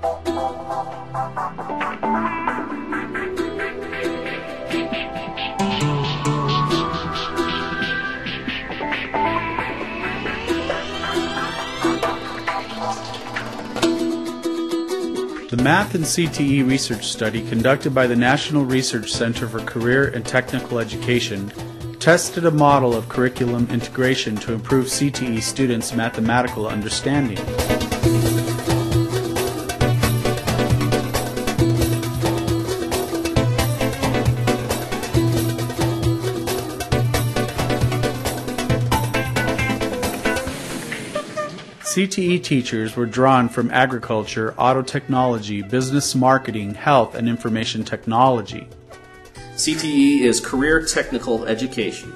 The Math in CTE research study conducted by the National Research Center for Career and Technical Education tested a model of curriculum integration to improve CTE students' mathematical understanding. CTE teachers were drawn from agriculture, auto technology, business marketing, health, and information technology. CTE is career technical education.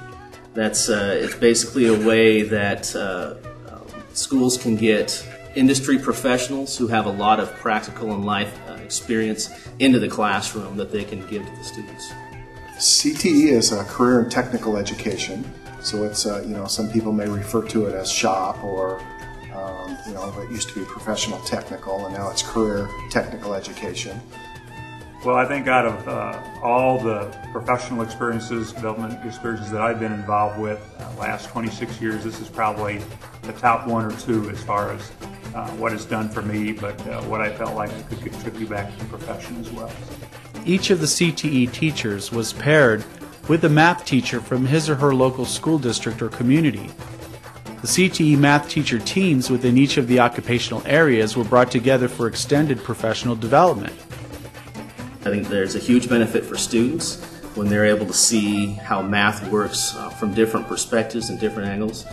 That's uh, it's basically a way that uh, um, schools can get industry professionals who have a lot of practical and life uh, experience into the classroom that they can give to the students. CTE is a career and technical education. So it's, uh, you know, some people may refer to it as SHOP or, um, you know, it used to be professional technical and now it's career technical education. Well, I think out of uh, all the professional experiences, development experiences that I've been involved with, uh, last 26 years, this is probably the top one or two as far as uh, what it's done for me, but uh, what I felt like I could contribute back to the profession as well. Each of the CTE teachers was paired with a math teacher from his or her local school district or community. The CTE math teacher teams within each of the occupational areas were brought together for extended professional development. I think there's a huge benefit for students when they're able to see how math works uh, from different perspectives and different angles,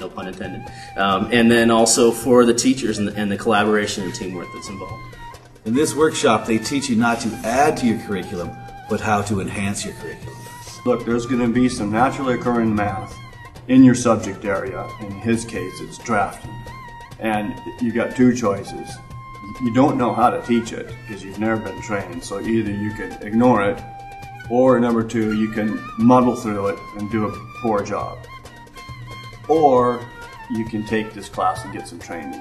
no pun intended. Um, and then also for the teachers and the, and the collaboration and teamwork that's involved. In this workshop, they teach you not to add to your curriculum, but how to enhance your curriculum. Look, there's going to be some naturally occurring math in your subject area. In his case, it's drafting. And you got two choices you don't know how to teach it because you've never been trained. So either you can ignore it, or number two, you can muddle through it and do a poor job. Or you can take this class and get some training.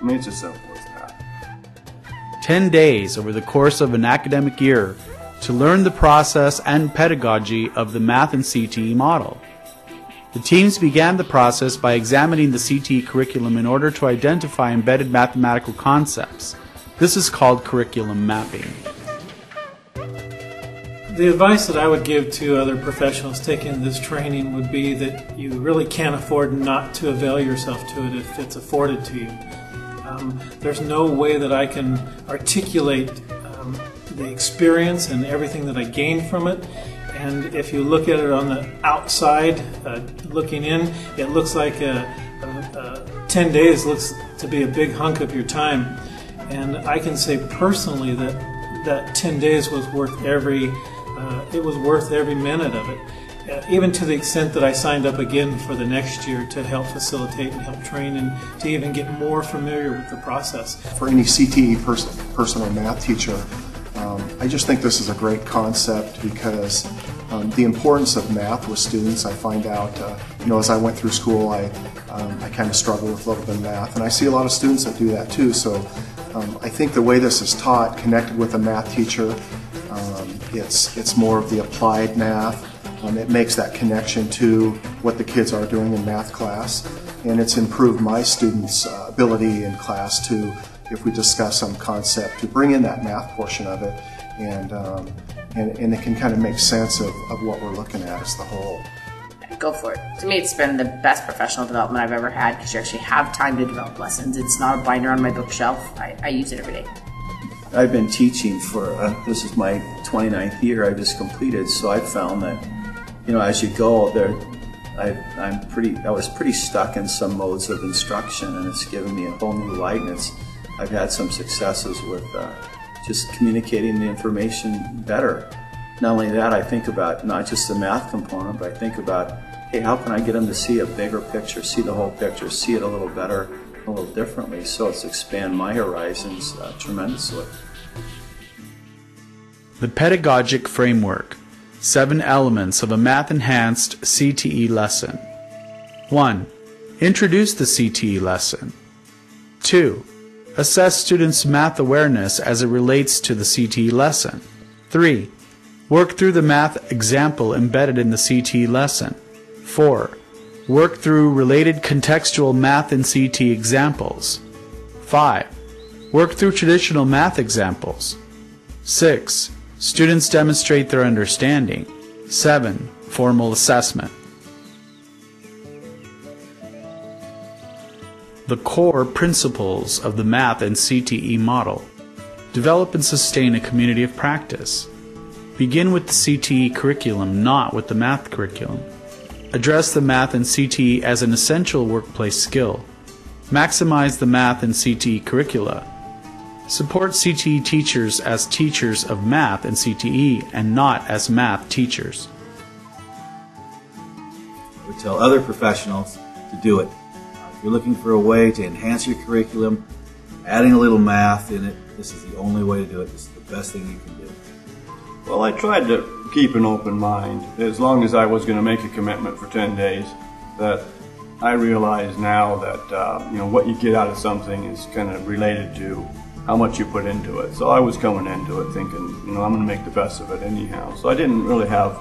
I mean, it's as simple as that. 10 days over the course of an academic year to learn the process and pedagogy of the Math in CTE model. The teams began the process by examining the CTE curriculum in order to identify embedded mathematical concepts. This is called curriculum mapping. The advice that I would give to other professionals taking this training would be that you really can't afford not to avail yourself to it if it's afforded to you. Um, there's no way that I can articulate um, the experience and everything that I gained from it and if you look at it on the outside, uh, looking in, it looks like a, a, a 10 days looks to be a big hunk of your time. And I can say personally that that 10 days was worth every, uh, it was worth every minute of it. Uh, even to the extent that I signed up again for the next year to help facilitate and help train and to even get more familiar with the process. For any CTE person, person or math teacher, um, I just think this is a great concept because um, the importance of math with students, I find out, uh, you know, as I went through school, I, um, I kind of struggled with a little bit of math, and I see a lot of students that do that too. So um, I think the way this is taught, connected with a math teacher, um, it's, it's more of the applied math. Um, it makes that connection to what the kids are doing in math class, and it's improved my students' uh, ability in class to if we discuss some concept to bring in that math portion of it and, um, and, and, it can kind of make sense of, of what we're looking at as the whole. Go for it. To me, it's been the best professional development I've ever had because you actually have time to develop lessons. It's not a binder on my bookshelf. I, I use it every day. I've been teaching for, uh, this is my 29th year I just completed, so I've found that, you know, as you go, there, I, I'm pretty, I was pretty stuck in some modes of instruction and it's given me a whole new light and it's I've had some successes with uh, just communicating the information better. Not only that, I think about not just the math component, but I think about, hey, how can I get them to see a bigger picture, see the whole picture, see it a little better, a little differently, so it's expand my horizons uh, tremendously. The Pedagogic Framework Seven Elements of a Math Enhanced CTE Lesson 1. Introduce the CTE lesson. 2. Assess students' math awareness as it relates to the CTE lesson. 3. Work through the math example embedded in the CTE lesson. 4. Work through related contextual math and CTE examples. 5. Work through traditional math examples. 6. Students demonstrate their understanding. 7. Formal assessment. The core principles of the math and CTE model. Develop and sustain a community of practice. Begin with the CTE curriculum, not with the math curriculum. Address the math and CTE as an essential workplace skill. Maximize the math and CTE curricula. Support CTE teachers as teachers of math and CTE and not as math teachers. Would tell other professionals to do it. You're looking for a way to enhance your curriculum, adding a little math in it, this is the only way to do it. This is the best thing you can do. Well, I tried to keep an open mind as long as I was going to make a commitment for 10 days. That I realize now that uh, you know what you get out of something is kind of related to how much you put into it. So I was coming into it thinking, you know, I'm going to make the best of it anyhow. So I didn't really have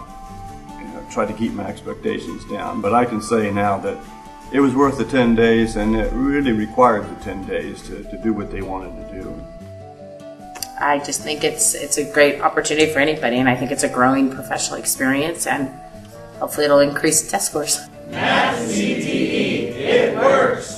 you know, try to keep my expectations down. But I can say now that it was worth the 10 days, and it really required the 10 days to, to do what they wanted to do. I just think it's it's a great opportunity for anybody, and I think it's a growing professional experience, and hopefully it'll increase test scores. Math CTE, it works.